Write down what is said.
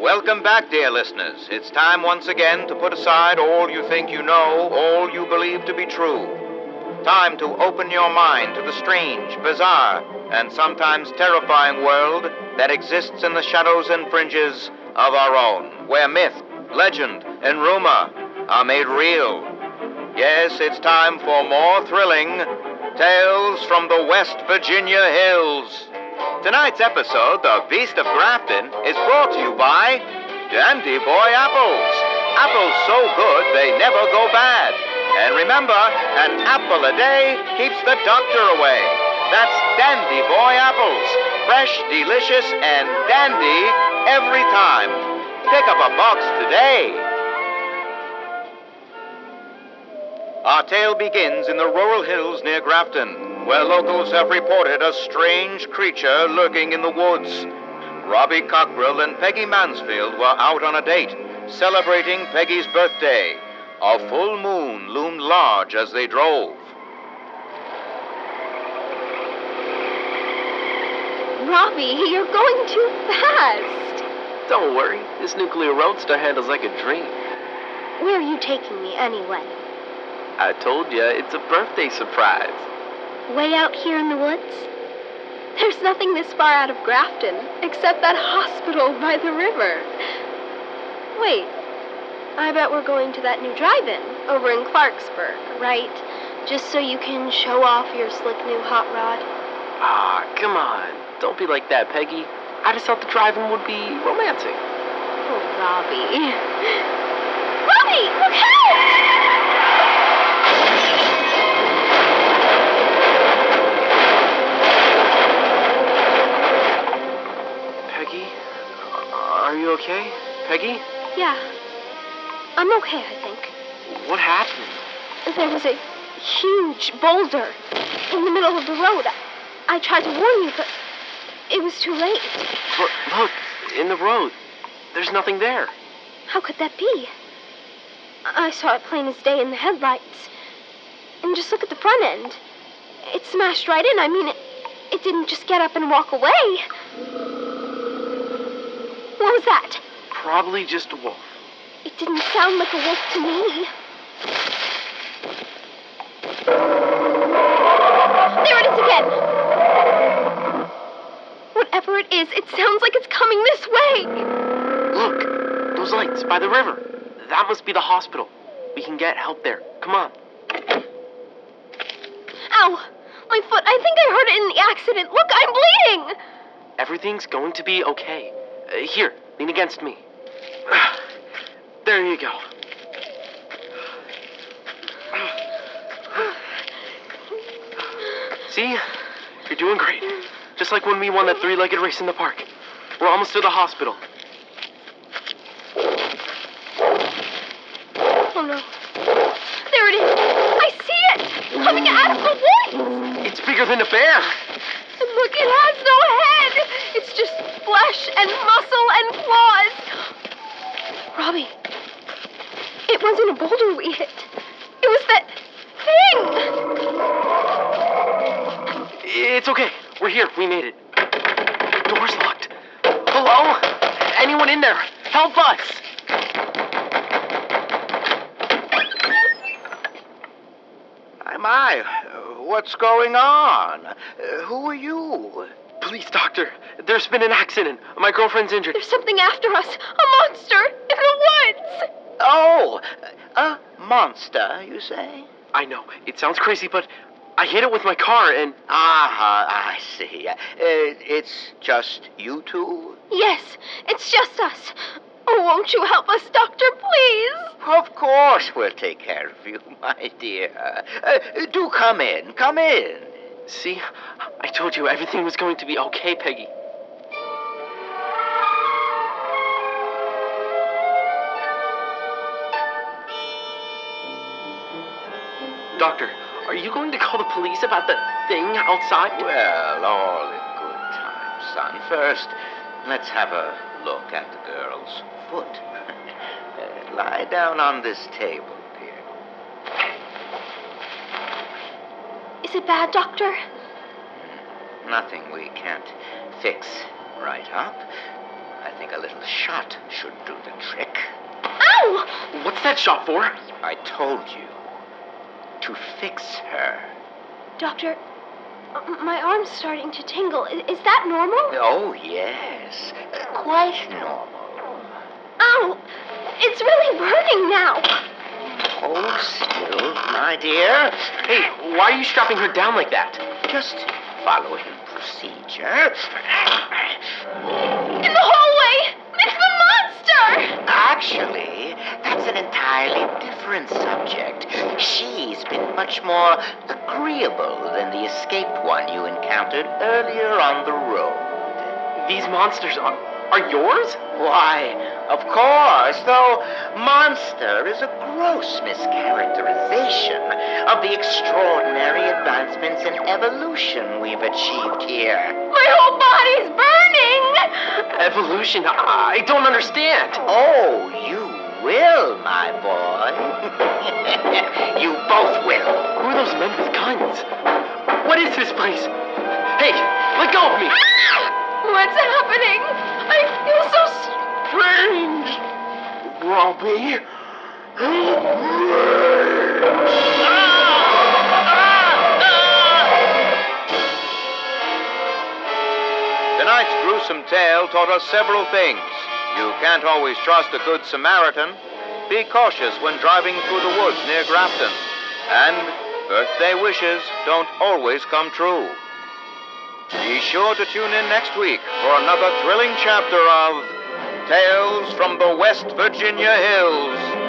Welcome back, dear listeners. It's time once again to put aside all you think you know, all you believe to be true. Time to open your mind to the strange, bizarre, and sometimes terrifying world that exists in the shadows and fringes of our own, where myth, legend, and rumor are made real. Yes, it's time for more thrilling tales from the West Virginia hills. Tonight's episode, The Beast of Grafton, is brought to you by Dandy Boy Apples. Apples so good they never go bad. And remember, an apple a day keeps the doctor away. That's Dandy Boy Apples. Fresh, delicious, and dandy every time. Pick up a box today. Our tale begins in the rural hills near Grafton, where locals have reported a strange creature lurking in the woods. Robbie Cockrell and Peggy Mansfield were out on a date, celebrating Peggy's birthday. A full moon loomed large as they drove. Robbie, you're going too fast. Don't worry, this nuclear roadster handles like a dream. Where are you taking me anyway? I told you, it's a birthday surprise. Way out here in the woods? There's nothing this far out of Grafton except that hospital by the river. Wait, I bet we're going to that new drive in over in Clarksburg, right? Just so you can show off your slick new hot rod. Ah, come on. Don't be like that, Peggy. I just thought the driving would be romantic. Oh, Robbie. Robbie, look out! Okay? Peggy? Yeah. I'm okay, I think. What happened? There was a huge boulder in the middle of the road. I, tried to warn you, but it was too late. Look, look, in the road. There's nothing there. How could that be? I saw it plain as day in the headlights. And just look at the front end. It smashed right in. I mean, it, it didn't just get up and walk away. What was that? Probably just a wolf. It didn't sound like a wolf to me. There it is again. Whatever it is, it sounds like it's coming this way. Look, those lights by the river. That must be the hospital. We can get help there. Come on. Ow! My foot. I think I hurt it in the accident. Look, I'm bleeding. Everything's going to be okay. Uh, here, lean against me. There you go. See? You're doing great. Just like when we won that three legged race in the park. We're almost to the hospital. Oh no. There it is. I see it. Coming out of the woods. It's bigger than a bear. And look, it has no head. It's just flesh and muscle and claws. Robbie, it wasn't a boulder we hit. It was that thing. It's okay. We're here. We made it. Door's locked. Hello? Anyone in there? Help us! My, my, what's going on? Uh, who are you? Please, doctor. There's been an accident. My girlfriend's injured. There's something after us. A monster in the woods. Oh, a monster, you say? I know. It sounds crazy, but I hit it with my car and. Ah, I see. Uh, it's just you two? Yes, it's just us. Oh, won't you help us, Doctor, please? Of course we'll take care of you, my dear. Uh, do come in, come in. See? I told you everything was going to be okay, Peggy. Doctor, are you going to call the police about the thing outside? Well, all in good time, son. First, let's have a look at the girl's foot. Lie down on this table, dear. Is it bad, Doctor? Nothing we can't fix right up. I think a little shot should do the trick. Ow! What's that shot for? I told you. To fix her. Doctor, my arm's starting to tingle. Is that normal? Oh, yes. Quite normal. Ow! It's really burning now. Hold still, my dear. Hey, why are you strapping her down like that? Just following procedure. In the hallway! It's the monster! Actually, that's an entirely different subject. She's been much more agreeable than the escaped one you encountered earlier on the road. These monsters are, are yours? Why, of course, though monster is a gross mischaracterization of the extraordinary advancements in evolution we've achieved here. My whole body's burning! Evolution? I, don't understand. Oh, you will, my boy. you both will. Who are those men with guns? What is this place? Hey, let go of me! Ah! What's happening? I feel so strange. Robbie. Tonight's gruesome tale taught us several things. You can't always trust a good Samaritan. Be cautious when driving through the woods near Grafton. And birthday wishes don't always come true. Be sure to tune in next week for another thrilling chapter of Tales from the West Virginia Hills.